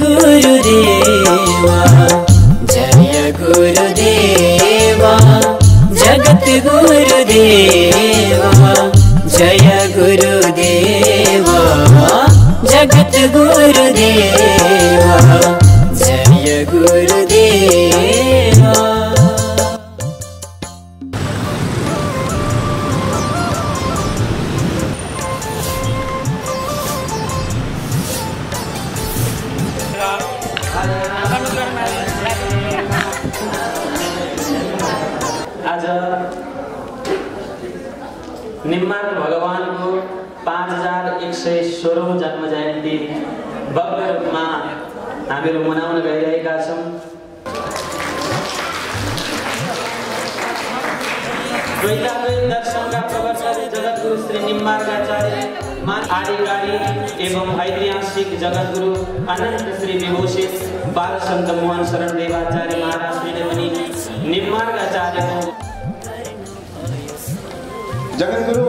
गुरुदेवा जय गुरुदेवा जगत् गुरुदेवा जय गुरुदेवा जगत् गुरुदेवा। आज निम्मार्क भगवानको पाँच हजार एक सय सोह्रौँ जन्म जयन्ती भव्य रूपमा हामीहरू मनाउन गइरहेका छौँ। द्वैताद्वैत दर्शनका प्रवर्तक जगद्गुरु श्री निम्बार्काचार्य मान आदिकारी एवं ऐतिहासिक जगद्गुरु अनन्त श्री विभूषित बाल सन्त मोहन शरण देवाचार्य महाराजले पनि निम्बार्काचार्यको जगद्गुरु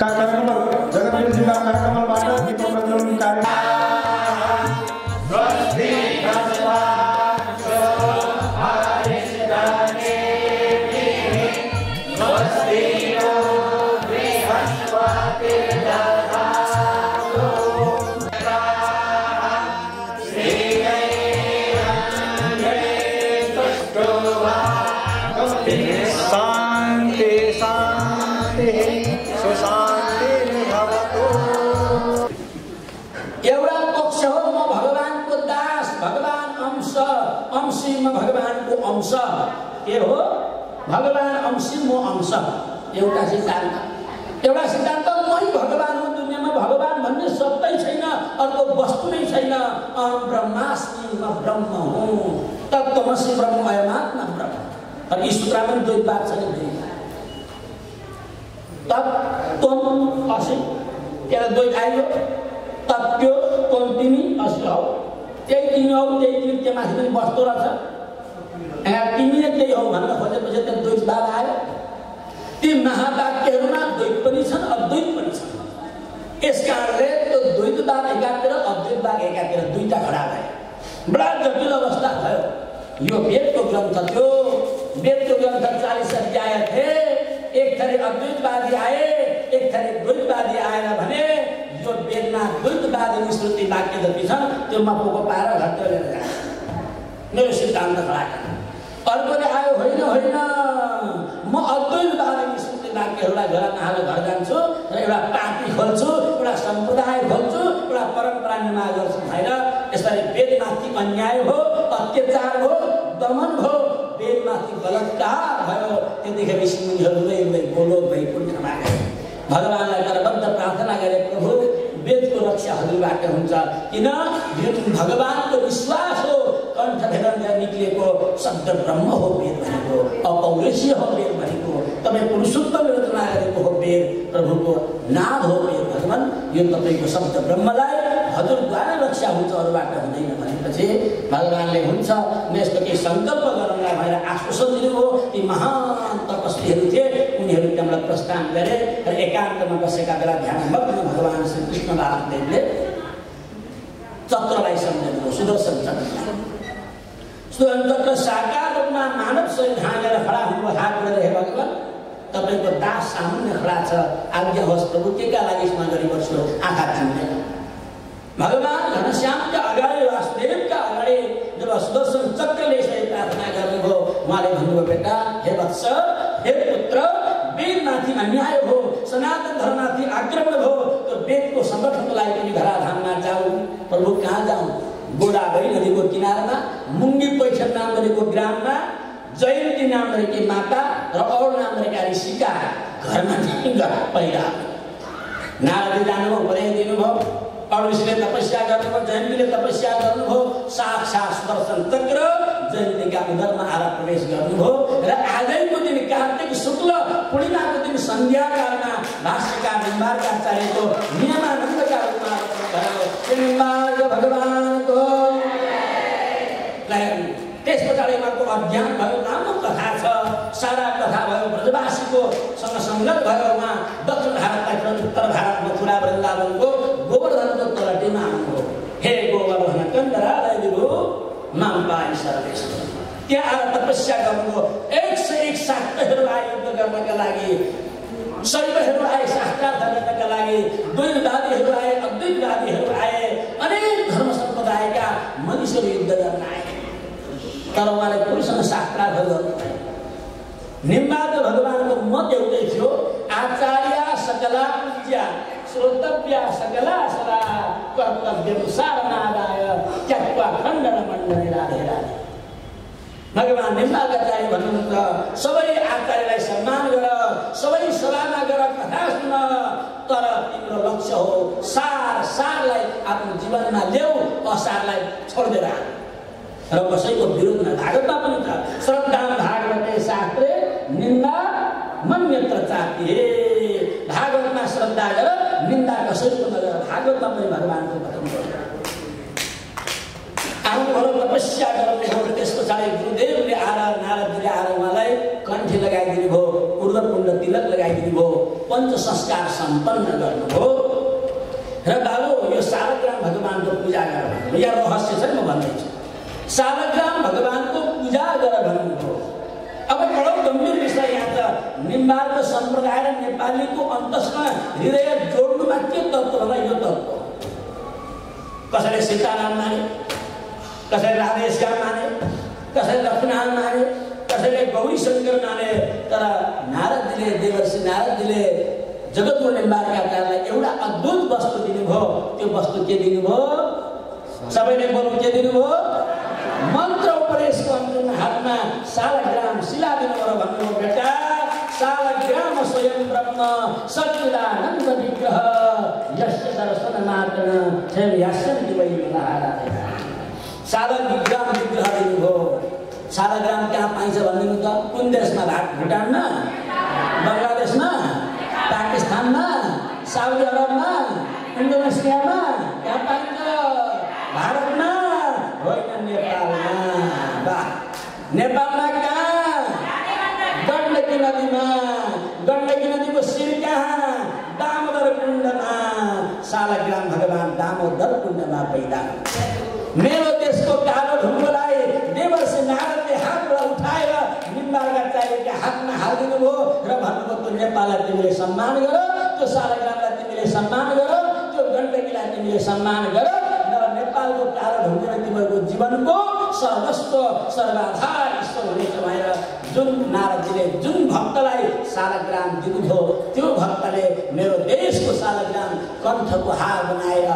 का कार्यक्रम जगद्गुरुजीका कार्यक्रमबाट दीप प्रज्वलन कार्य भगवान अंशी म अंश एउटा सिद्धान्त एउटा सिद्धान्त मै भगवान हो दुनियाँमा भगवान भन्ने सबै छैन अर्को वस्तु नै छैन अहम ब्रह्मास्मि म ब्रह्म हुँ तत्त्वमसि ब्रह्म अयमात्मा ब्रह्म यी सूत्रमा पनि दुई बात छ नि तत् त्वम असि त्यसलाई दुई आयो तत्त्व तिमी असि हौ त्यही तिमी हौ त्यही तिमी त्यो माथि पनि बस्दो रहेछ यहाँ तिमी नै त्यही हौ भनेर खोजेपछि त्यो द्वैत भाव आयो ती महावाक्यहरूमा द्वैत पनि छन् अद्वैत पनि छन् यस कारणले त्यो द्वैतवाद एकातिर अद्वैतवाद एकातिर दुईटा खडा भए बडा जटिल अवस्था भयो यो वेदको ग्रन्थ थियो वेदको ग्रन्थ चालिस अध्याय थिए एक थरी अद्वैतवादी आए एक थरी द्वैतवादी आएन भने यो वेदमा द्वैतवादी श्रुति वाक्य जति छन् त्यो म पोको पाएर जान्छु मेरो सिद्धान्त खडा गर्नु अर्कोले आयो होइन होइन म अद्वैतवादी वाक्यहरूलाई घर नहालो घर जान्छु र एउटा पार्टी खोल्छु एउटा सम्प्रदाय खोल्छु एउटा परम्परा निर्माण गर्छु भएर यसरी वेदमाथि अन्याय हो अत्याचार हो दमन हो वेदमाथि बलात्कार भयो त्यतिखेर उही बोलो भई मागे। भगवान्लाई करबद्ध प्रार्थना गरे प्रभु वेदको रक्षा हजुरबाट हुन्छ। किन? यो भगवान्को विश्वास हो कण्ठ भेदन निक्लिएको शब्द ब्रह्म हो वेद भनेको अपौरेशीय हो वेद भनेको। तपाईँ पुरुषोत्तम रचना गरेको हो वेद प्रभुको नाद हो वेद भगवान्। यो तपाईँको शब्द ब्रह्मलाई हजुरद्वारा रक्षा हुन्छ अरूबाट हुँदैन भनेपछि भगवान्ले हुन्छ म यस्तो केही सङ्कल्प गरौँला भनेर आश्वासन दिनुभयो। ती महान तपस्वीहरू थिए उनीहरू त्यहाँबाट प्रस्थान गरे र एकान्तमा बसेका बेला ध्यानमग्न भगवान् श्री कृष्ण महादेवले चक्रलाई सम्झिनुभयो सुदर्शन चक्रलाई। सुदर्शन चक्र साकार रूपमा मानव शरीर ढाँगेर खडा हुनुभयो हात गरेर हे भगवान् तपाईँको दास सामुन्य खडा छ। आज्ञा होस् प्रभु के का लागि स्मरण गरिबस्छु आँखा चिन्दैन भगवान् घनश्यामका अगाडि वासुदेवका अगाडि जब सुदर्शन चक्रले यसरी प्रार्थना गर्नुभयो उहाँले भन्नुभयो बेटा हे वत्स हे पुत्र वेदमाथि अन्याय हो सनातन धर्ममाथि आक्रमण हो त्यो वेदको सङ्गठनको लागि पनि धराधाममा जाऊ। प्रभु कहाँ जाउँ गोदावरी नदीको किनारमा मुङ्गी पैठन नाम गरेको ग्राममा जयन्ती नाम गरेकी माता र अरू नाम गरेका ऋषिका घरमा पहिला नारदी जानुभयो उपदेश दिनुभयो अरुषले तपस्या गर्नुभयो जयन्तीले तपस्या गर्नुभयो साक्षात सुदर्शन चक्र जयन्तीका उदरमा आएर प्रवेश गर्नुभयो र आजैको दिन कार्तिक शुक्ल पूर्णिमाको दिन सन्ध्याकालमा भाष्यकार निम्बार्काचार्यको नियमानन्दका रूपमा भगवानको कालीमाको अध्ययन भयो लामो कथा छ सारा कथा भयो ब्रजवासीकोसँग सङ्गत भयो उहाँ दक्षिण भारतलाई उत्तर भारत मथुरा वृन्दावनको गोवर्धनको तलटीमा आउनुभयो हे गोवर्धन कन्दरालय विभो माम सर्वेश त्यहाँ आएर तपस्या गर्नुभयो एक सय एक शास्त्रहरू आयुद्ध गर्नका लागि शरीरहरू आए शास्त्रार्थ तर उहाँले कोहीसँग शास्त्रार्थ गर्नु निम्बाद भगवानको मत एउटै थियो आचार्य सकला पूज्या श्रोतव्या सकला सरा कर्तव्य सारनादाय त्यक्वा खण्डन मण्डने राधे राधे। भगवान् निम्बाचार्य भन्नुहुन्छ सबै आचार्यलाई सम्मान गर सबै सभामा गर कथा सुन। तर तिम्रो लक्ष्य हो सार सारलाई आफ्नो जीवनमा ल्याऊ असारलाई छोडिदिएर। र कसैको विरोधमा भागवतमा पनि छ श्रद्धा भागवते शास्त्रे निन्दा मन्यत्र चाहे भागवतमा श्रद्धा गर निन्दा कसैको नगर भागवतमा पनि भगवान्को कथन गर्छ तपस्या गर्नुभयो त्यस पछाडि गुरुदेवले आएर नारदजीले आएर उहाँलाई कण्ठी लगाइदिनु भयो पूर्वकुण्ड तिलक लगाइदिनु भयो पञ्च संस्कार सम्पन्न गर्नुभयो र बाबु यो सालग्राम भगवान्को पूजा गर भन्नुभयो यहाँ रहस्य छ म भन्दैछु। सालग्राम भगवान्को पूजा गर भन्नुभयो अब बडो गम्भीर विषय यहाँ छ निम्बार्क सम्प्रदाय र नेपालीको अन्तस्मा हृदय जोड्नुमा के तत्त्व होला यो तत्त्व कसैले सीताराम माने कसैले राधेश्याम माने कसैले लक्ष्मण माने कसैले गौरी शङ्कर माने तर नारदजीले देवर्षि नारदजीले जगतको निम्बारकाहरूलाई एउटा अद्भुत वस्तु दिनुभयो त्यो वस्तु के दिनुभयो सबैले बोल्नु के दिनुभयो मन्त्र उपदेशको अन्तिम हातमा सालग्राम शिला दिनुभयो भन्नुभयो बेटा सालग्राम स्वयं ब्रह्म सच्चिदानन्द विग्रह यस्य दर्शन मात्र यास्यन्ति वै महाराज सालग विग्राम विग्रह दिनुभयो सालग्राम कहाँ पाइन्छ भनिदिनु त कुन देशमा भाग भुटानमा बङ्गलादेशमा पाकिस्तानमा साउदी अरबमा इन्डोनेसियामा कहाँ पाइन्छ भारतमा होइन नेपालमा वाह नेपालमा कहाँ गण्डकी नदीमा गण्डकी नदीको शिर कहाँ दामोदर कुण्डमा सालग्राम भगवान् दामोदर कुण्डमा पैदा मेरो देशको कालो ढुङ्गोलाई देवर्षि नारदले हातबाट उठाएर निम्बार्गाचार्यका हातमा हालिदिनु भयो र भन्नुभयो त्यो नेपाललाई तिमीले सम्मान गर त्यो सालग्रामलाई तिमीले सम्मान गर त्यो गण्डकीलाई तिमीले सम्मान गर र नेपालको कालो ढुङ्गोले तिमीहरूको जीवनको सर्वस्व सर्वाधार ईश्वर हुनेछ भनेर जुन नारदजीले जुन भक्तलाई सालग्राम दिनुभयो त्यो भक्तले मेरो देशको सालग्राम कण्ठको हार बनाएर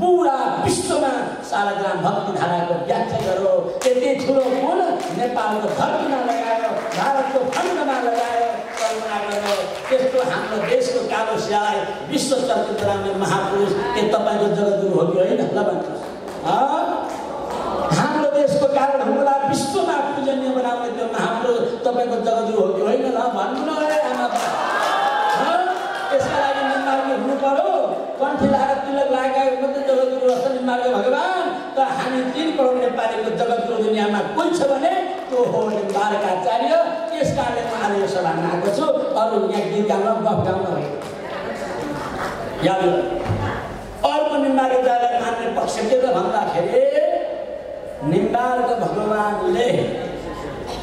पुरा विश्वमा सालग्राम भक्ति धाराको व्याख्या गरो यति ठुलो गुण नेपालको धरतीमा लगायो भारतको खण्डमा लगायो कल्पना गर्यो। त्यस्तो हाम्रो देशको कालो सियालाई विश्व चर्चित महापुरुष के तपाईँको जगतगुरु हो कि होइन? ल भन्नुहोस्। हाम्रो देशको कारण ढुङ्गोलाई विश्वमा पूजनीय बनाउने त्यो महापुरुष तपाईँको जगतगुरु हो कि होइन ल भन्नु न आमा? त्यसका लागि निम्बार्गे हुनु पर्यो। कन्ठी लगाएर तिलक लगाएका मात्रै जगतगुरु हस्त निम्बार्गे भगवान्। त हामी तिन करोड नेपालीको जगतगुरु दुनियाँमा कोही छ भने त्यो हो निम्बार्काचार्य त्यस कारणले उहाँले यो सभामा आएको छु। अरू यहाँ गीत गाउन गफ गाउन याद। अर्को निम्बार्काचार्यलाई मान्ने पक्ष के त भन्दाखेरि निम्बार्क भगवान्ले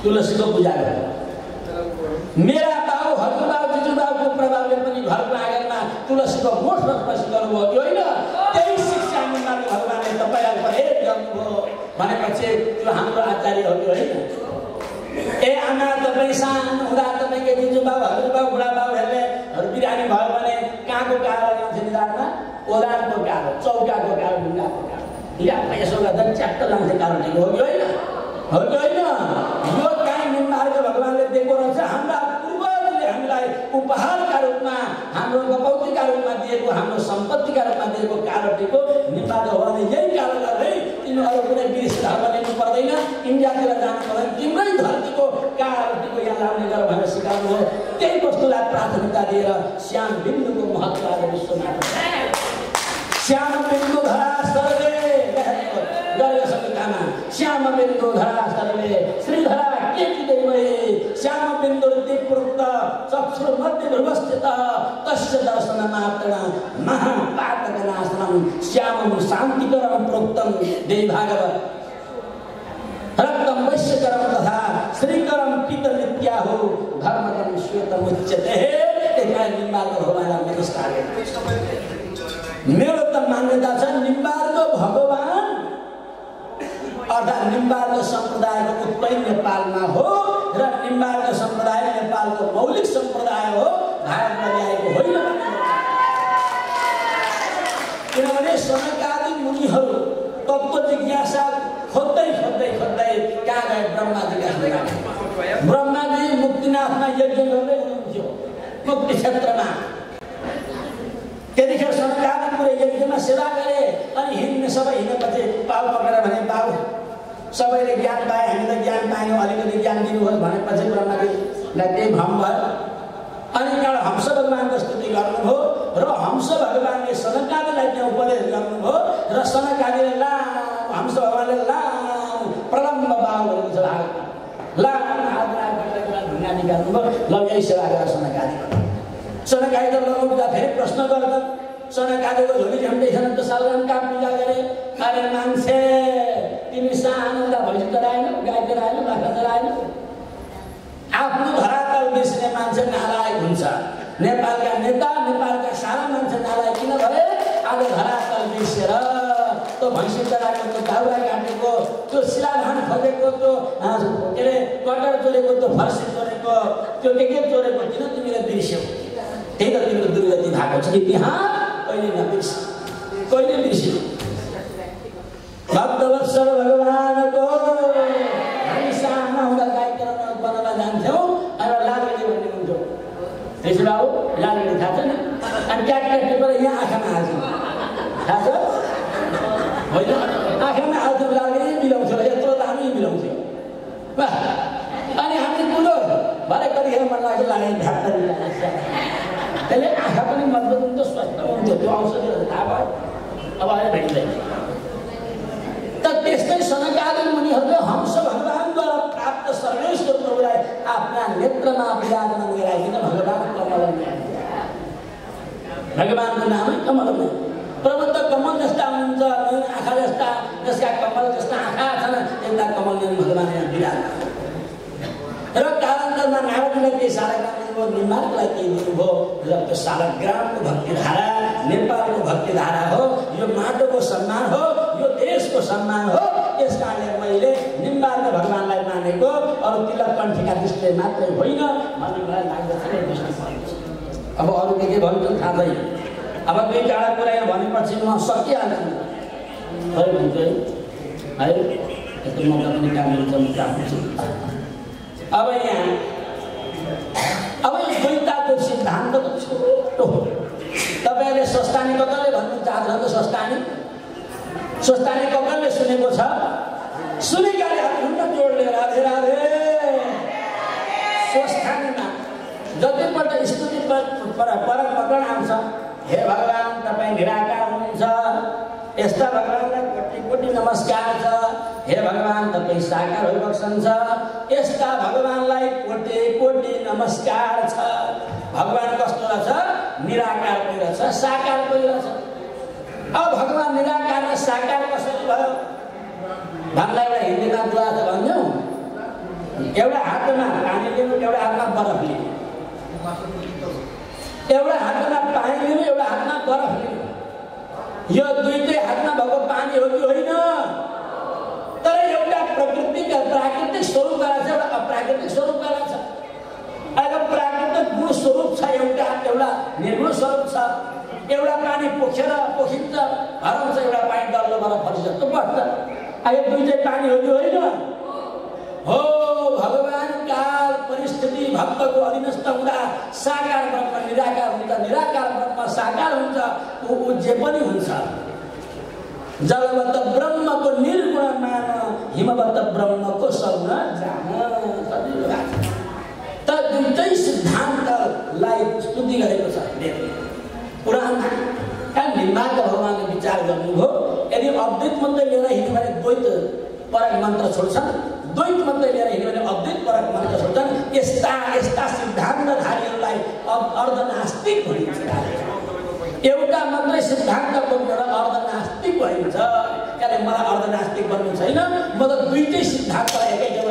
तुलसीको पूजा गर्नु मेरा बाउ हजुरबाउ जिजुबाउको प्रभावले पनि घरको आँगनमा तुलसीको मोठ रक्सी गर्नुभयो। कि होइन त्यही शिक्षा निम्बार्क भगवान्ले तपाईँलाई परहेज गर्नुभयो भनेपछि त्यो हाम्रो आचार्य हो कि होइन। ए आमा तपाईँ सानो हुँदा तपाईँको जिजुबाउ हजुरबाउ बुढाबाउहरूले बिरामी भयो भने कहाँको कालो लगाउँथ्यो निधारमा? ओदानको कालो चौकाको कालो ढुङ्गाको ढुङ्गामा यसो गर्दा लाउँथ्यो कालो ढुङ्गा हो कि होइन हो कि होइन यो काहीँ निम्बार्क भगवान्ले दिएको रहेछ हाम्रा पूर्वजले हामीलाई उपहारका रूपमा हाम्रो कपौतीका रूपमा दिएको हाम्रो सम्पत्तिका रूपमा दिएको कालो टिको निम्बार्क भगवान्ले यही कालो गर्दै तिमी अरू कुनै विदेशी धर्म लिनु पर्दैन इन्डियातिर जानु पर्दैन तिम्रै धरतीको कालो टिको यहाँ लाउने गर भनेर सिकाउनु हो त्यही वस्तुलाई प्राथमिकता दिएर श्याम बिन्दुको महत्त्व आज विश्वमा। श्याम बिन्दु धरा सर्वे गरेको सकिकामा श्याम बिन्दु धरा सरले श्रीधरा केटी देवै श्याम बिन्दु दिपुक्त चक्षुर मध्य ध्रुवस्थित तस्य दर्शन मात्र महापातक नाशनम श्यामम शान्तिकरम प्रोक्तम देवी भागवत रक्तम वैश्यकरम तथा श्रीकरम पीतल इत्याहो धर्मकम श्वेतम उच्यते निम्बार्क हो मेरा नमस्कार। मेरो त मान्यता छ निम्बारको भगवान्। अर्थात् निम्बार्क सम्प्रदायको उत्पत्ति नेपालमा हो र निम्बार्क सम्प्रदाय नेपालको मौलिक सम्प्रदाय हो भारतमा ल्याएको होइन। किनभने सनकादि मुनिहरू तत्त्व जिज्ञासा खोज्दै खोज्दै खोज्दै कहाँ गए? ब्रह्माजीका यहाँ ब्रह्माजी मुक्तिनाथमा यज्ञ गर्दै हुनुहुन्थ्यो मुक्ति क्षेत्रमा। त्यतिखेर सनकादि पुरै यज्ञमा सेवा गरे अनि हिँड्ने सबै हिँडेपछि पाउ पक्रेर भने पाउ। सबैले ज्ञान पाए हामीले ज्ञान पाएनौँ अलिकति ज्ञान दिनुहोस् भनेपछि ब्रह्माजीलाई केही भ्रम भयो अनि त्यहाँबाट हंस भगवान्को स्तुति गर्नुभयो र हंस भगवान्ले सनकादिलाई त्यहाँ उपदेश गर्नुभयो र सनकादिले लाम हंस भगवान्ले लाम प्रलम्ब बाउ भनेको छ हात लाम ढुङ्गा निकाल्नुभयो। ल यही सेवा गरेर सनकादि सनकादि त लगाउँदा फेरि प्रश्न गर्दा सनकादिको झोली झन्डैसँग त सालगान काम पूजा गरे। अरे मान्छे तिमी सानो हुँदा भैँसी चराएन गाई चराएन बाख्रा चराएन आफ्नो धरातल बिर्सिने मान्छे नालायक हुन्छ। नेपालका नेता नेपालका सारा मान्छे नालायक किन भए? आज धरातल बिर्सेर त्यो भैँसी चराएको त्यो दाउरा काटेको त्यो शिलाधान खोजेको त्यो के अरे कटर चोरेको त्यो फर्सी चोरेको त्यो के के चोरेको किन तिमीले बिर्स्यौ? त्यही त तिम्रो दुर्गति भएको छ। इतिहास कहिले नबिर्स कहिले बिर्स्यौ? भक्तवत्सल भगवानको हामी सानो हुँदा गाई चराउन बनाउन जान्थ्यौँ अनि लालगढी भन्ने हुन्थ्यो। त्यसो बाबु लालगढी थाहा छ नि अनि टिपेर यहाँ आँखामा हाल्छौँ थाहा छ? होइन? आँखामा हाल्थ्यौँ लालगढी मिलाउँथ्यो यत्रो हामी मिलाउँथ्यौँ अनि हामी कुदो भरे कतिखेर मन त्यसले आँखा पनि मजबुत स्वस्थ हुन्थ्यो त्यो थाहा अब अहिले सनकादि मुनिहरूले हंस भगवान्द्वारा प्राप्त सर्वेश्वर प्रभुलाई आफ्ना नेत्रमा विराजमान गराइकन भगवान् कमल भगवान्को नामै कमल प्रभु त कमल जस्ता हुनुहुन्छ आँखा जस्ता जसका कमल जस्ता आँखा छन् एउटा कमल नयन भगवान् यहाँ विराज र कालान्तरमा नारदलाई केही सालग्राम दिनुभयो निमार्कलाई केही दिनुभयो र त्यो सालग्रामको भक्तिधारा नेपालको भक्तिधारा हो यो माटोको सम्मान हो यो देशको सम्मान हो यस कारणले मैले निम्बार्क भगवान्लाई मानेको अरू तिलक कण्ठीका दृष्टिले मात्रै होइन भन्ने मलाई लाग्दछ। अब अरू के के भन्छ थाहा छैन। अब दुई चाडा कुरा भनेपछि म सकिहाल्छु। है भन्छ है? यस्तो मौका पनि काम हुन्छ म गर्छु। अब यहाँ अब यो द्वैताको सिद्धान्त छोटो तपाईँहरूले स्वस्थानी ककरले भन्नुहुन्छ आजको स्वस्थानी स्वस्थानी ककरले सुनेको छ। सुनेकाले हातखुट्टा जोडले राधे राधे। स्वस्थानीमा जतिपल्ट स्तुति पर पर प्रकरण आउँछ हे भगवान् तपाईँ निराकार हुनुहुन्छ। यस्ता भगवान्लाई कोटि कोटि नमस्कार छ। हे भगवान् तपाईँ साकार भइबक्सन्छ यस्ता भगवान्लाई कोटि कोटि नमस्कार छ। भगवान् कस्तो रहेछ? निराकार पनि रहेछ साकार पनि रहेछ अब भगवान् निराकार साकार कसरी भयो। भन्दा एउटा हिन्दीमा दुवा छ भनिदिउँ एउटा हातमा पानी लिनु एउटा हातमा बरफ लिनु। एउटा हातमा पानी लिनु एउटा हातमा बरफ लिनु। यो दुइटै हातमा भएको पानी हो कि होइन? तर एउटा प्रकृतिका प्राकृतिक स्वरूप छ एउटा अप्राकृतिक स्वरूप छ। अब प्राकृतिक गुण स्वरूप छ एउटा एउटा निर्गुण स्वरूप छ। एउटा पानी पोखेर पोखिन्छ हराउँछ एउटा पानी डल्लो भएर फर्छ जस्तो बस्छ अब दुइटै पानी कि होइन हो भगवान् काल परिस्थिति भक्तको अधीनस्थ हुँदा साकार ब्रह्म निराकार हुन्छ निराकार ब्रह्म साकार हुन्छ ऊ जे पनि हुन्छ जलवत ब्रह्मको निर्गुण मान हिमवत ब्रह्मको सगुण जान। त दुइटै सिद्धान्तलाई स्तुति गरेको छ निम्बार्क भगवान्ले विचार गर्नुभयो। यदि अद्वैत मात्रै लिएर हिँड्यो भने द्वैत परक मन्त्र छोड्छन्। द्वैत मात्रै लिएर हिँड्यो भने अद्वैत परक मन्त्र छोड्छन्। यस्ता यस्ता सिद्धान्तधारीहरूलाई अर्धनास्तिक भनिन्छ। एउटा मात्रै सिद्धान्त बोकेर अर्धनास्तिक भइन्छ त्यसले मलाई अर्धनास्तिक बन्नु छैन। म त दुइटै सिद्धान्तलाई एकै ठाउँ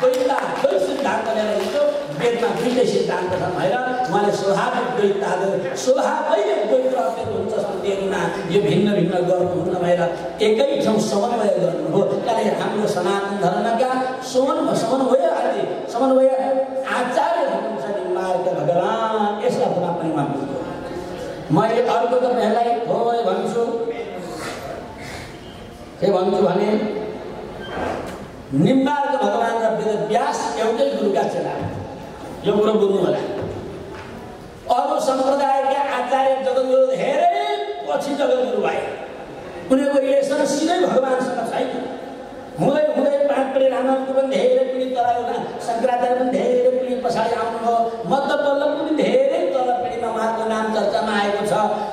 दुईवटा दुई सिद्धान्त लिएर हिँड्छु। वेद प्रेममा दुइटै सिद्धान्त छन् भएर उहाँले स्वाभाविक द्वैत स्वाभाविक द्वैत रचेको हुन्छ सन्धिहरूमा यो भिन्न भिन्न गर्नुहुन्न भएर एकै ठाउँ समन्वय गर्नु हो कारण हाम्रो सनातन धर्मका समन्वय समन्वय आदि समन्वय आचार्य हुनुहुन्छ निम्बारका भगवान् यस अर्थमा पनि उहाँ मैले अर्को त पहिलाई हो भन्छु। के भन्छु भने निम्बार्क भगवान् र वेद व्यास एउटै गुरुका चेला। यो कुरो बुझ्नु होला। अरू सम्प्रदायका आचार्य जगतगुरु धेरै पछि जगतगुरु भए। उनीहरूको रिलेसन सिधै भगवान्सँग छैन। हुँदै हुँदै पाँच पिँढी रामानुजको पनि धेरै पिँढी तल एउटा शङ्कराचार्य पनि धेरै पिँढी पछाडि आउनुभयो। मध्यपल्लव पनि धेरै तल पिँढीमा उहाँको नाम चर्चामा आएको छ।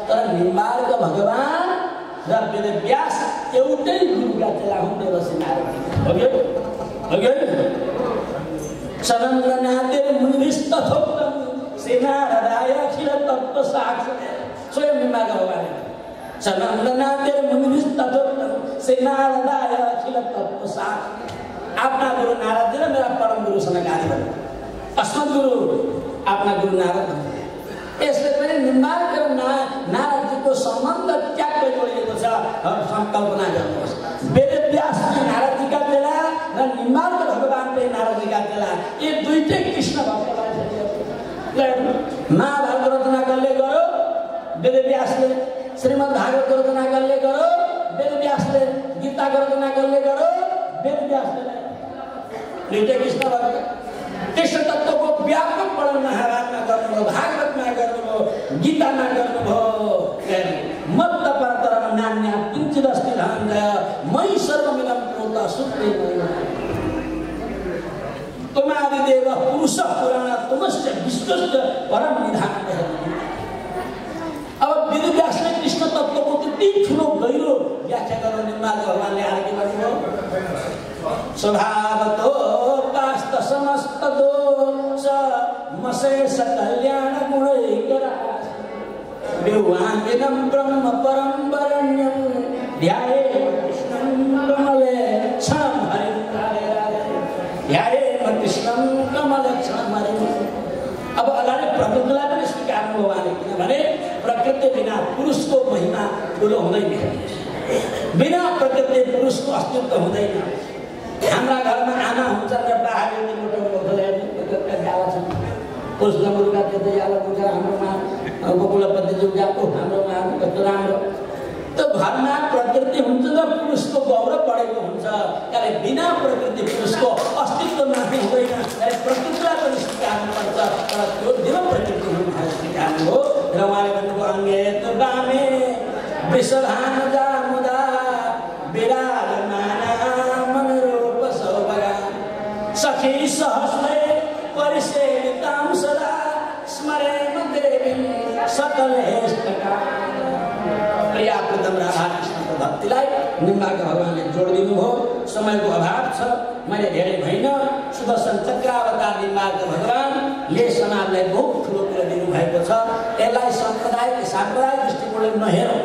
तर निम्बार्क भगवान् र वेद व्यास एउटै गुरुका चेला हुन् नारायण। कि सनन्दनादेव मुनिस्तथोक्तम सेनारदाय अखिल तत्त्व साक्ष स्वयं निम्बार्क भगवान् सनन्दनादेव मुनिस्तथोक्तम सेनारदाय अखिल तत्त्व साक्ष आफ्ना गुरु नारद र मेरा परम गुरुसँग गाली भन्नु अस्मत् गुरु आफ्ना गुरु नारद यसले पनि निम्बार्क र ना नारदजीको सम्बन्ध ट्याक्कै जोडिएको छ कल्पना गर्नुहोस् वेद व्यास नारदजीका बेला र निम्बार्क नारदजीका बेला यी दुइटै कृष्ण भक्त महाभारत रचना कसले गर्यो वेद व्यासले श्रीमद् भागवत रचना कसले गर्यो वेद व्यासले गीताको रचना कसले गर्यो वेद व्यासले दुइटै कृष्ण भक्त कृष्ण तत्त्वको व्यापक वर्णन महाभारतमा गर्नुभयो भागवतमा गर्नुभयो गीतामा विश्वस्य परम निधान अब वेदव्यासले कृष्ण तत्त्वको त्यति ठुलो गहिरो व्याख्या गर्न निम्बाद भगवान्ले आएर के गर्नुभयो स्वभावतो पास्त समस्त दोष मशेष कल्याण गुणैकरा ब्रह्म परं वरण्यं ध्याये भने प्रकृति बिना पुरुषको महिमा ठुलो हुँदैन बिना प्रकृति पुरुषको अस्तित्व हुँदैन हाम्रा घरमा आमा हुन्छ र बाहरूले मोटो जाला छन् पुरुष नगरुका त्यो जाला हुन्छ हाम्रोमा गोकुलपतिज्यू गएको हाम्रोमा कस्तो राम्रो त घरमा प्रकृति हुन्छ र पुरुषको गौरव बढेको हुन्छ त्यसले बिना प्रकृति पुरुषको अस्तित्व माथि हुँदैन प्रकृतिलाई पनि स्वीकार्नुपर्छ तर त्यो दिन प्रकृति हुनु स्वीकार्नु हो र उहाँले अङ्गे त बामे विषधान जा मुदा विराजमाना मन रूप सौभगा सखी सहस्रे परिसेवितां सदा स्मरेम देवीं सकलेष्टका प्रिया प्रीतम राधा कृष्णको भक्तिलाई निम्बाका भगवान्ले जोड दिनुभयो समयको अभाव छ मैले धेरै भइन सुदर्शन चक्रावतार निम्बाका भगवान्ले समाजलाई बहुत ठुलो कुरो दिनुभएको छ यसलाई सम्प्रदायिक साम्प्रदायिक दृष्टिकोणले नहेरौँ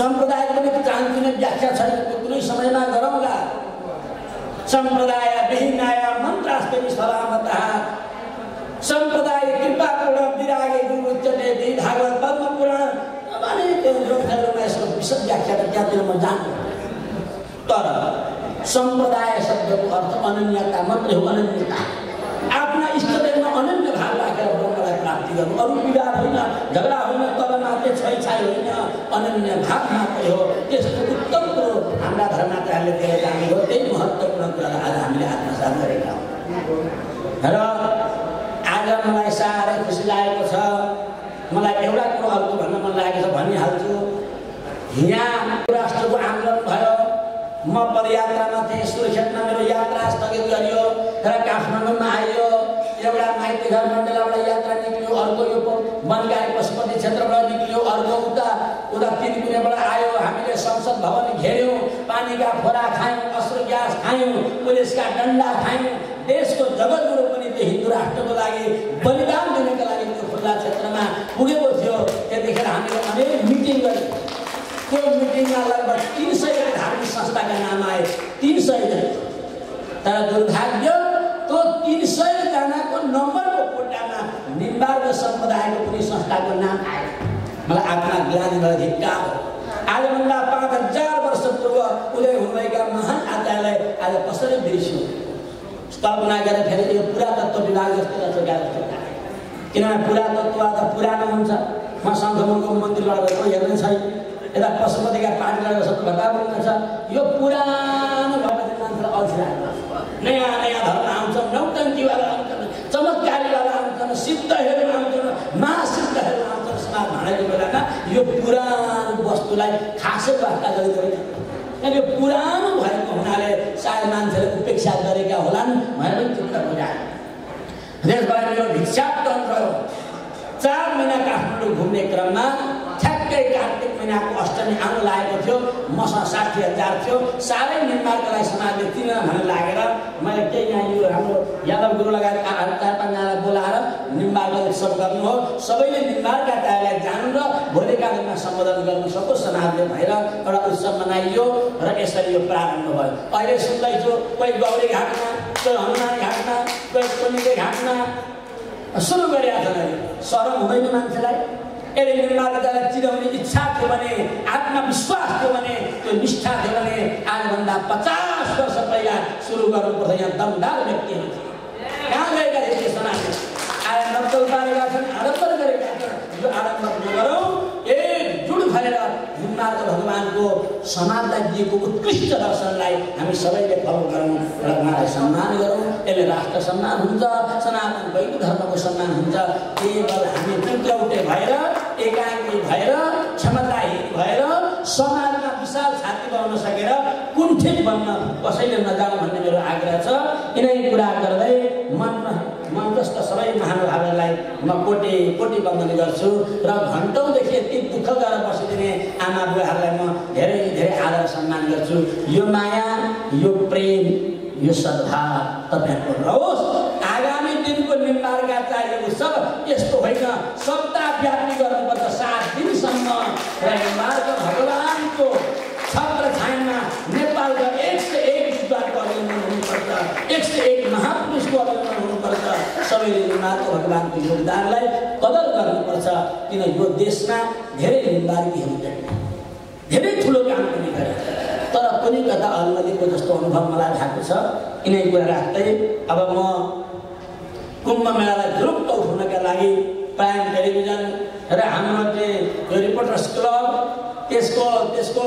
सम्प्रदाय पनि चाहन्छु व्याख्या छैन त्यो कुनै समयमा गरौँला सम्प्रदाय विहीनाय मन्त्रास्ते सलामता सम्प्रदाय कृपापूर्ण विरागे गुरु उच्चते दि भागवत पद्म पुराण अनेक ग्रन्थहरूमा यसको विशद व्याख्या त त्यहाँतिर म जान्छु तर सम्प्रदाय शब्दको अर्थ अनन्यता मात्रै हो अनन्यता। आफ्ना इष्टदेवमा अनन्य भाव राखेर ब्रह्मलाई प्राप्ति गर्नु। अरू विवाद होइन झगडा होइन तल मात्रै छै छाइ होइन अनन्य भाव मात्रै हो। त्यसको उत्तम कुरो हाम्रा धर्माचार्यले दिएर हो। त्यही महत्त्वपूर्ण कुरालाई आज हामीले आत्मसात गरेका हौँ। र आज मलाई साह्रै खुसी लागेको छ। मलाई एउटा कुरो अर्को भन्न मन लागेको छ भनिहाल्छु। यहाँ राष्ट्रको आन्दोलन भयो। म पदयात्रामा थिएँ सुर्खेतमा मेरो यात्रा स्थगित गरियो र काठमाडौँमा आइयो एउटा माइती घर मण्डलाबाट यात्रा निक्लियो अर्को यो वनकारी पशुपति क्षेत्रबाट निक्लियो अर्को उता उता तिनकुनेबाट आयो हामीले संसद भवन घेऱ्यौँ पानीका फोरा खायौँ अश्रु ग्यास खायौँ पुलिसका डन्डा खायौँ देशको जगतगुरु पनि त्यो हिन्दू राष्ट्रको लागि बलिदान दिनको लागि त्यो खुल्ला क्षेत्रमा पुगेको थियो। त्यतिखेर हामीले अनेक मिटिङ गऱ्यौँ। त्यो मिटिङमा लगभग तिन सय धार्मिक तर दुर्भाग्य त्यो तिन सयजनाको नम्बरको कोटामा निम्बार्ग समुदायको कुनै संस्थाको नाम आयो मलाई आफ्ना ज्ञानीलाई धिक्कार हो आजभन्दा पाँच हजार वर्ष पूर्व उदय हुनुभएका महान आचार्यलाई आज कसरी बिर्स्यो कल्पना गरेर फेरि यो पुरातत्व विभाग जस्तो रचोका जस्तो किनभने पुरातत्व त पुरानो हुन्छ म सङ्क्रमणको मन्दिरबाट गएको हेर्ने छैन यता पशुपतिका पाठबाट सबभन्दा पनि छ यो पुरानो भएर मान्छेलाई अल्छी लाग्छ नयाँ नयाँ धर्म आउँछ नौटङ्कीवाला आउँछन् चमत्कारीवाला आउँछन् सिद्धहरू आउँछन् महासिद्धहरू आउँछन् समाज भाँडेको बेलामा यो पुरानो वस्तुलाई खासै वास्ता गरिँदैन किनकि पुरानो भएको हुनाले सायद मान्छेले उपेक्षा गरेका होलान् भनेर पनि चित्त बुझायो त्यसबाट यो भिक्षाटन भयो चार महिना काठमाडौँ घुम्ने क्रममा ठ्याक्कै कार्तिक महिनाको अष्टमी आउनु लागेको थियो मसँग साठी हजार थियो साह्रै निर्माणकोलाई समाजले तिन भनेर लागेर मैले केही यहाँ यो हाम्रो यादव गुरु लगायत चार पाँचजनालाई बोलाएर निम्बारको उत्सव गर्नु हो सबैले निम्बारका कार्यलाई जानु र भोलिका दिनमा सम्बोधन गर्नु सकोस् समाजले भएर एउटा उत्सव मनाइयो र यसरी यो प्रारम्भ भयो अहिले सुन्दैछु कोही गौरी घाटमा कोही हनुमान घाटमा कोही कुनीको घाटमा सुरु छन् अहिले सरम हुँदैन मान्छेलाई यदि निर्मातालाई चिनाउने इच्छा थियो भने आत्मविश्वास थियो भने त्यो निष्ठा थियो भने आजभन्दा पचास वर्ष पहिला सुरु गर्नुपर्छ यहाँ दमदार व्यक्तिहरू थिए कहाँ गएका थिए त्यो समाजले नक्कल पारेका छन् आडम्बर गरेका छन् यो आडम्बर नगरौँ एकजुट भएर हिमालय भगवान्को समाजलाई दिएको उत्कृष्ट दर्शनलाई हामी सबैले फलो गरौँ र उहाँलाई सम्मान गरौँ यसले राष्ट्र सम्मान हुन्छ सनातन वैदिक धर्मको सम्मान हुन्छ केवल हामी टुक्रौटे भएर एकाङ्गी भएर क्षमताहीन भएर समाजमा विशाल छाती बनाउन सकेर कुण्ठित बन्न कसैले नजाउँ भन्ने मेरो आग्रह छ। यिनै कुरा गर्दै मन मन्त्रस्थ सबै महानुभावहरूलाई म कोटि कोटि वन्दन गर्छु र घन्टौँदेखि यति दुःख गरेर बसिदिने आमा बुवाहरूलाई म धेरै धेरै आदर सम्मान गर्छु। यो माया यो प्रेम यो सद्भाव तपाईँहरूको रहोस्। आगामी दिनको निर्माणका चाहिएको सब यस्तो होइन। सप्ताहव्यापी गर्नुपर्छ सात दिनसम्म र भगवान्को छत्र छायामा नेपालका एक सय एक विद्वानको अभिनन्दन हुनुपर्छ। एक सय एक महापुरुषको अभिनन्दन हुनुपर्छ। सबैले निर्माणको भगवान्को योगदानलाई कदर गर्नुपर्छ। किन यो देशमा धेरै जन्मे धेरै ठुलो काम पनि गरे तर कुनै कता अलमलीको जस्तो अनुभव मलाई भएको छ। यिनै कुरा राख्दै अब म कुम्भ मेलालाई द्रुप्त उठाउनका लागि प्राइम टेलिभिजन र हाम्रो चाहिँ यो रिपोर्टर्स क्लब त्यसको त्यसको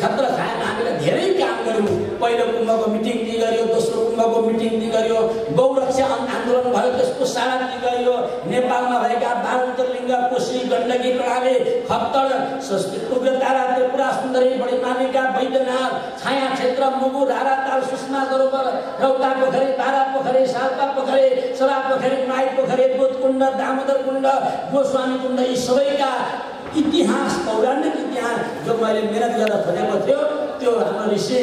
छत्र छायामा हामीले धेरै काम गऱ्यौँ पहिलो कुम्भको मिटिङ ती गर्यो दोस्रो कुम्भको मिटिङ ती गर्यो। गौरक्षा आन्- आन्दोलन भयो त्यसको सारा ती गरियो। नेपालमा भएका बाल ज्योतिर्लिङ्ग कोशी गण्डकी प्रणाली खप्तड उग्रतारा त्रिपुरा सुन्दरी बढी मानिका वैद्यनाथ छाया क्षेत्र मुगु धारा ताल सुषमा सरोवर रौता पोखरी तारा पोखरी सालपा पोखरी सभा पोखरी माई पोखरी बोधकुण्ड दामोदर कुण्ड गोस्वामी कुण्ड यी सबैका इतिहास पौराणिक इतिहास जो मैले मिहिनेत गरेर खोजेको थियो त्यो हाम्रो ऋषि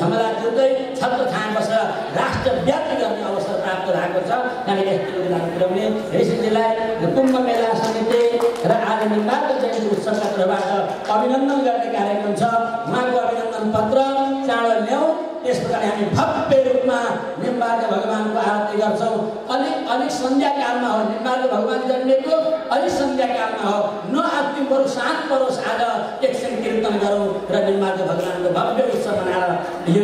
धमलाज्यूकै छत्र छाया बसेर राष्ट्रव्यापी गर्ने अवसर प्राप्त भएको छ त्यहाँनिर यस्तो ऋषिजीलाई कुम्भ मेला समिति र आज निर्माण जयन्ती उत्सवका तर्फबाट अभिनन्दन गर्ने कार्यक्रम छ। उहाँको अभिनन्दन पत्र चाँडो ल्याउँ त्यस प्रकार हामी भव्य रूपमा निम्बार्क भगवान्को आरती गर्छौँ। अलिक अलिक सन्ध्याकालमा हो। निम्बार्क भगवान् जन्मेको अलिक सन्ध्याकालमा हो। न शान्त परोस् आज एकछिन कीर्तन गरौँ र निम्बार्क भगवान्को भव्य उत्सव मनाएर यो